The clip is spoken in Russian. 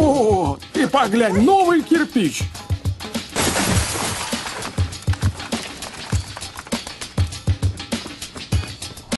Вот, и поглянь, новый кирпич.